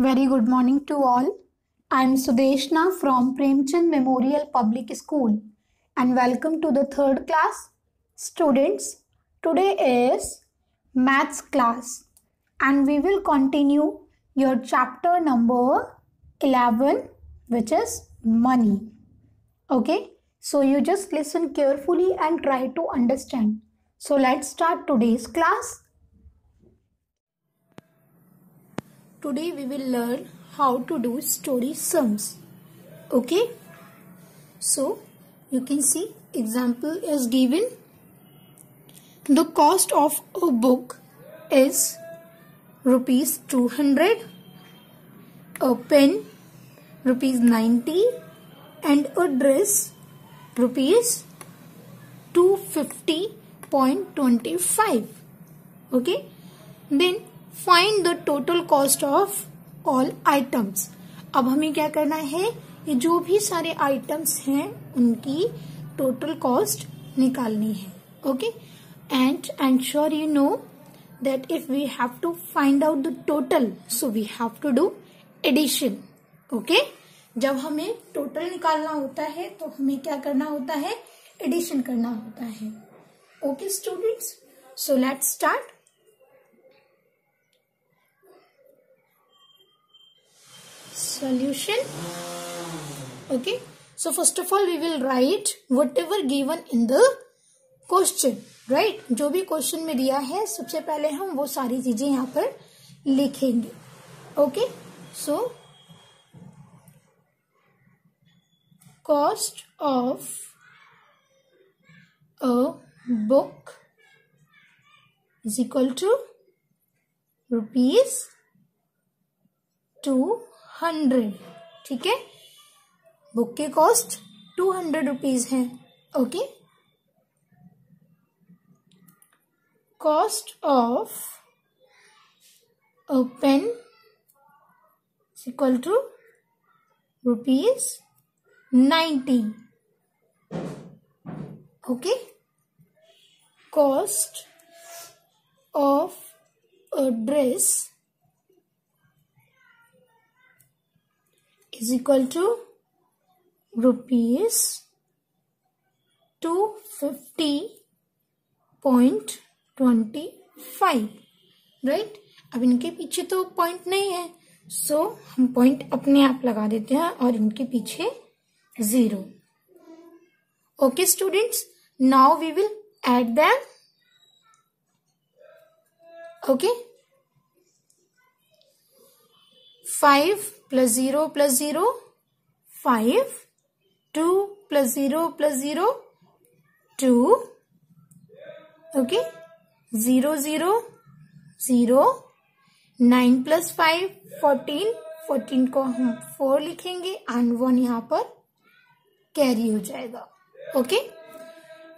Very good morning to all. I am Sudeshna from Premchand Memorial Public School and welcome to the third class. Students, today is maths class and we will continue your chapter number 11 which is money. Okay, so you just listen carefully and try to understand. So let's start today's class. Today we will learn how to do story sums. Okay. So you can see example is given. The cost of a book is rupees 200 a pen rupees 90 and a dress rupees 250.25 okay then find the total cost of all items अब हमें क्या करना है? ये जो भी सारे items हैं, उनकी टोटल कॉस्ट निकालनी है। Okay and and sure you know that if we have to find out the total, so we have to do addition. Okay? जब हमें टोटल निकालना होता है तो हमें क्या करना होता है? एडिशन करना होता है। Okay students so let's start solution. Okay. So, first of all, we will write whatever given in the question right जो भी क्वेश्चन में दिया है, सबसे पहले हम वो सारी चीज़ें यहाँ पर लिखेंगे। Okay so cost of a book is equal to rupees two hundred ठीक है? बुक के कॉस्ट टू हंड्रेड रुपीज़ है okay cost of a pen equal to rupees nineteen okay cost of a dress is equal to rupees 250 point twenty five right अब इनके पीछे तो point नहीं है। सो so, हम पॉइंट अपने आप लगा देते हैं और इनके पीछे zero okay students now we will add them okay five plus zero plus zero five two plus zero plus zero two okay zero zero zero nine plus five fourteen fourteen को हम फोर लिखेंगे and one यहाँ पर carry हो जाएगा okay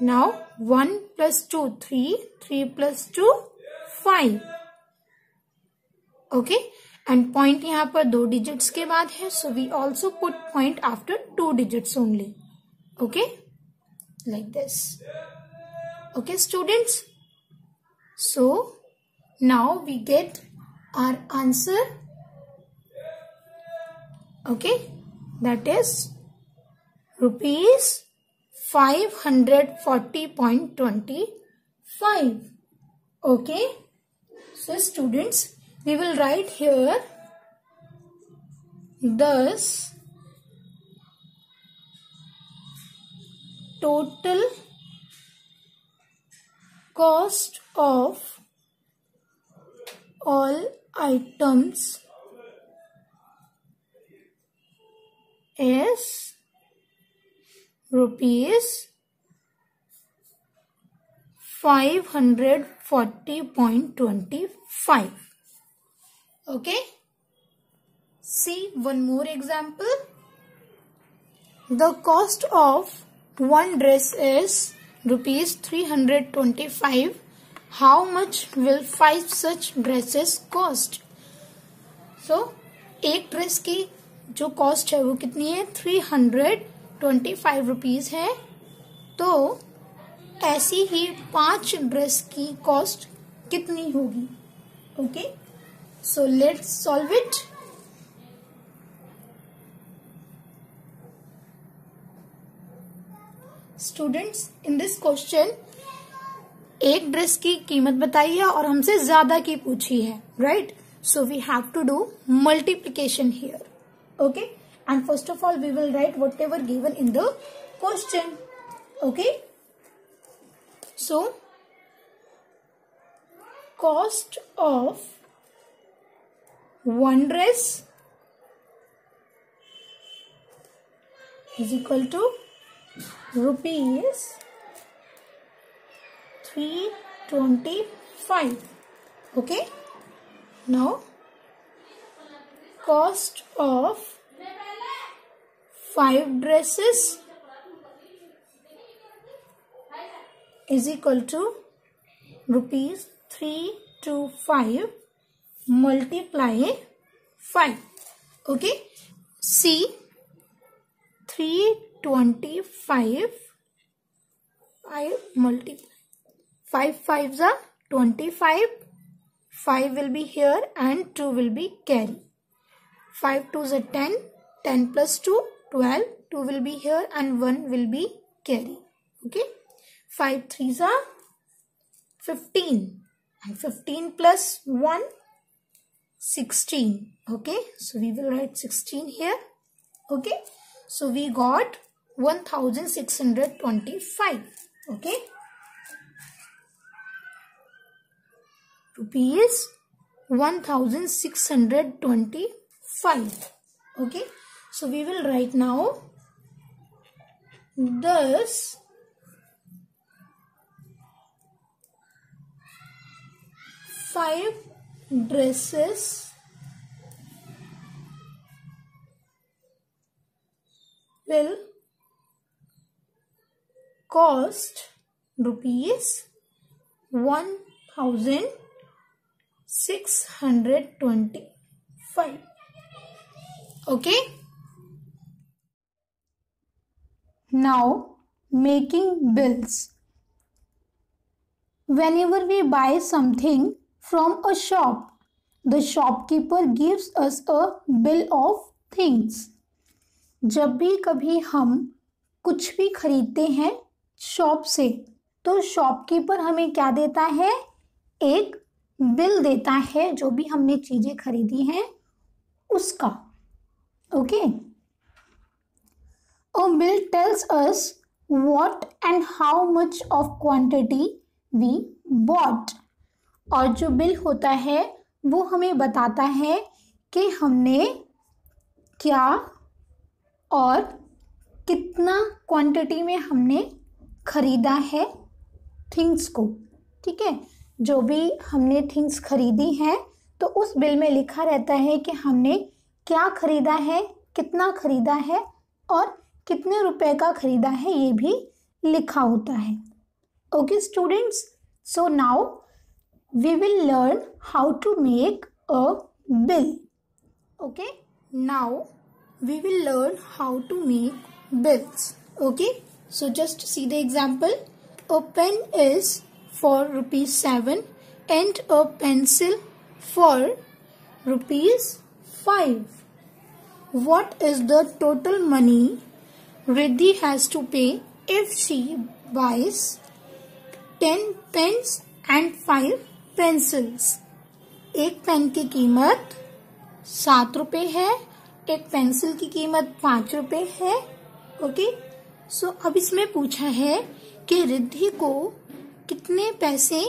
now one plus two three three plus two five okay and point यहाँ पर दो डिजिट्स के बाद है so we also put point after two digits only okay like this okay students So now we get our answer. Okay, that is rupees 540.25. Okay, so students, we will write here thus total cost of all items is rupees 540.25 okay see one more example the cost of one dress is rupees 325 how much will five such dresses cost so एक dress की जो cost है वो कितनी है three hundred twenty five rupees है तो ऐसी ही पाँच ड्रेस की कॉस्ट कितनी होगी okay So, let's solve it. students in this question एक ड्रेस की कीमत बताई है और हमसे ज़्यादा की पूछी है right so we have to do multiplication here okay and first of all we will write whatever given in the question okay so cost of one dress is equal to rupees 325 okay? Now cost of five dresses is equal to rupees 325 multiply 5 okay? See 325 I multiply. 5 5s are 25 5 will be here and 2 will be carry. 5 2s are 10 10 plus 2 12 2 will be here and 1 will be carry. Okay? 5 3s are 15 and 15 plus 1 16 okay? So we will write 16 here. Okay? So we got 1625 okay? Rupees 1625 okay? So we will write now. Thus five dresses. Will cost rupees 1625 okay? Now making bills. Whenever we buy something from a shop. The shopkeeper gives us a bill of things. जब भी कभी हम कुछ भी खरीदते हैं shop से तो शॉपकीपर हमें क्या देता है एक बिल देता है जो भी हमने चीज़ें खरीदी हैं उसका okay a bill tells us what and how much of quantity we bought और जो बिल होता है, वो हमें बताता है कि हमने क्या और कितना क्वांटिटी में हमने ख़रीदा है थिंग्स को। ठीक है? जो भी हमने थिंग्स खरीदी हैं तो उस बिल में लिखा रहता है कि हमने क्या खरीदा है, कितना खरीदा है और कितने रुपए का खरीदा है, ये भी लिखा होता है। Okay students so now we will learn how to make a bill. Okay. Now we will learn how to make bills. Okay. So just see the example. A pen is for rupees 7 and a pencil for rupees 5. What is the total money Riddhi has to pay if she buys 10 pens and 5 pencils. एक pen की कीमत सात रुपए है, एक pencil की कीमत पाँच रुपए है, ओके? सो अब इसमें पूछा है कि रिद्धि को कितने पैसे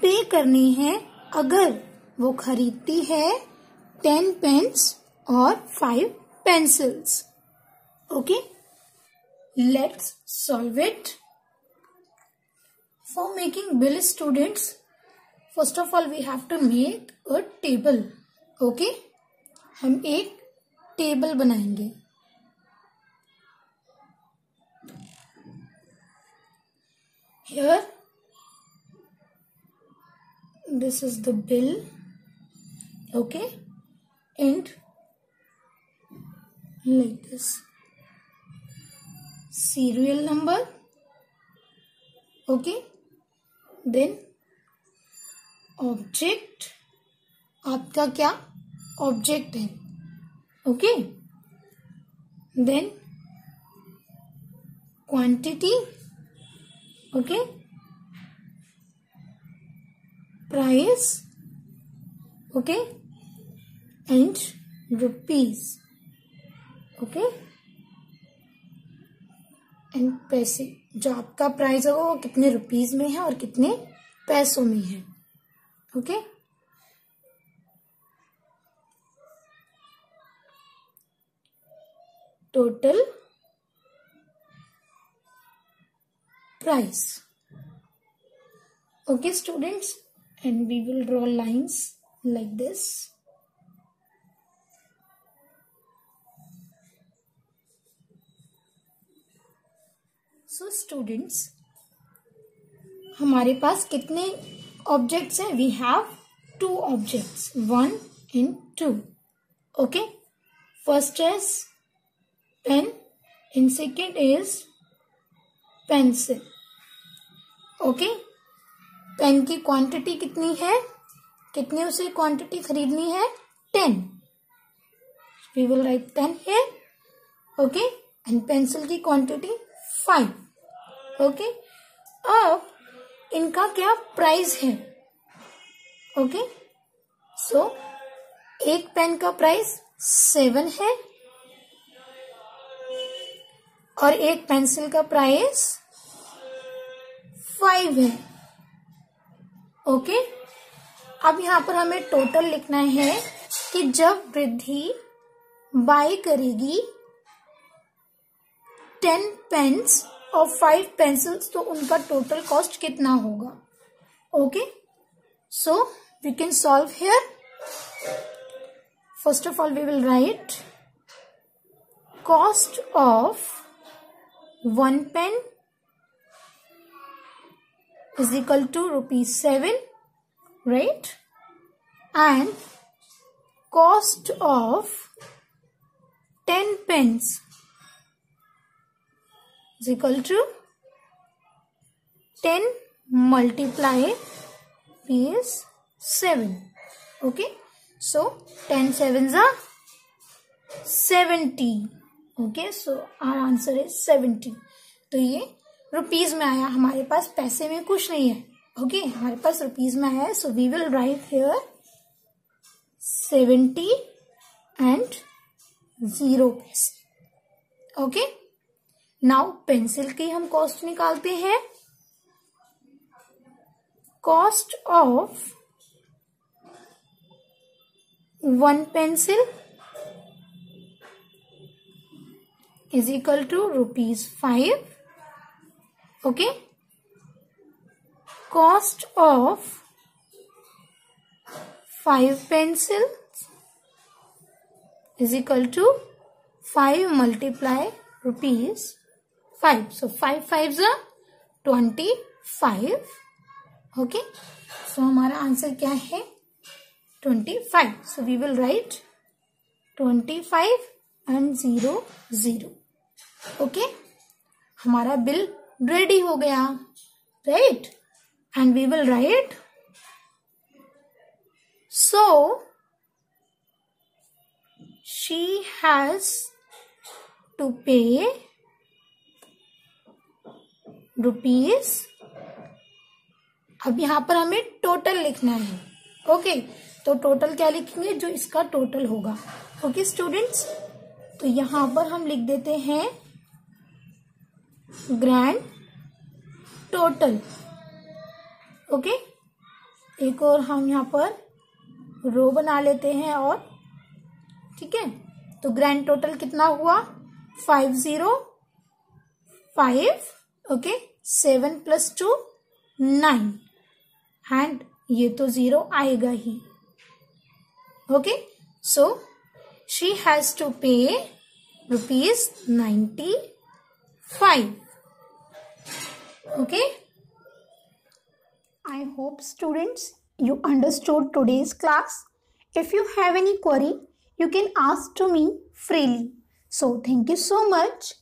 पे करने हैं अगर वो खरीदती है टेन पेन्स और five pencils okay? Let's solve it for making bill students first of all we have to make a table okay हम एक टेबल बनाएँगे। Here this is the bill okay and like this serial number okay then object आपका क्या object है? Okay then quantity okay price okay and rupees okay and पैसे, जो आपका price होगा वो कितने रुपीज़ में है और कितने पैसों में है? Okay? Total price okay students and we will draw lines like this so students हमारे पास कितने ऑब्जेक्ट्स हैं we have two objects one and two okay first is pen and second is pencil okay pen की quantity कितनी है? कितनी उसे quantity खरीदनी है? Ten we will write ten है ओके एंड पेंसिल की क्वांटिटी फाइव ओके अब इनका क्या प्राइस है? ओके सो एक पेन का प्राइस सेवन है और एक पेंसिल का प्राइस फाइव है। ओके अब यहाँ पर हमें टोटल लिखना है कि जब वृद्धि बाय करेगी टेन पेन्स और फाइव पेंसिल्स तो उनका टोटल कॉस्ट कितना होगा? Okay so we can solve here first of all we will write cost of one pen is equal to rupees 7 right? And cost of 10 pence is equal to 10 multiply is 7 okay? So 10 sevens are 70 okay? So, our answer is 70 तो ये rupees में आया। हमारे पास पैसे में कुछ नहीं है। Okay okay? हमारे पास रुपीज़ में आया है। So we will write here seventy and zero पैसे। ओके नाउ पेंसिल की हम कॉस्ट निकालते हैं। Cost of one pencil is equal to rupees five. Okay? Cost of five pencil is equal to five multiply rupees 5 so 5 5s are 25 okay. So, हमारा answer क्या है? 25 so, we will write 25 and 0 0 okay. हमारा bill ready हो गया. Right and we will write so she has to pay rupees अब यहाँ पर हमें टोटल लिखना है। ओके तो टोटल क्या लिखेंगे? जो इसका टोटल होगा। ओके स्टूडेंट्स तो यहाँ पर हम लिख देते हैं ग्रैंड टोटल ओके एक और हम यहाँ पर रो बना लेते हैं और, ठीक है? तो ग्रैंड टोटल कितना हुआ? Five zero five okay seven plus two nine. And ये तो ज़ीरो आएगा ही। Okay so she has to pay rupees ninety five okay I hope students you understood today's class if you have any query you can ask to me freely so thank you so much